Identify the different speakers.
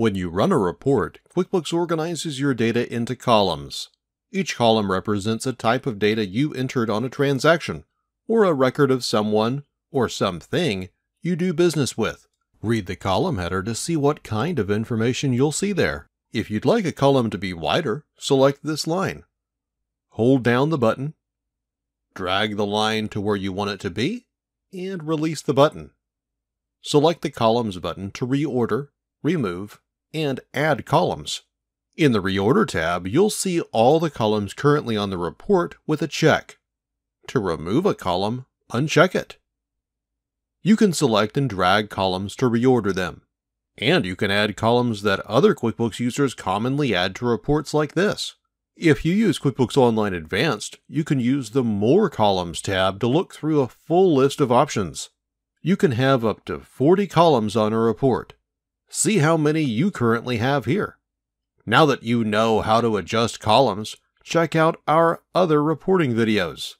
Speaker 1: When you run a report, QuickBooks organizes your data into columns. Each column represents a type of data you entered on a transaction, or a record of someone or something you do business with. Read the column header to see what kind of information you'll see there. If you'd like a column to be wider, select this line. Hold down the button, drag the line to where you want it to be, and release the button. Select the Columns button to reorder, remove, and add columns. In the Reorder tab, you'll see all the columns currently on the report with a check. To remove a column, uncheck it. You can select and drag columns to reorder them. And you can add columns that other QuickBooks users commonly add to reports like this. If you use QuickBooks Online Advanced, you can use the More Columns tab to look through a full list of options. You can have up to 40 columns on a report. See how many you currently have here. Now that you know how to adjust columns, check out our other reporting videos.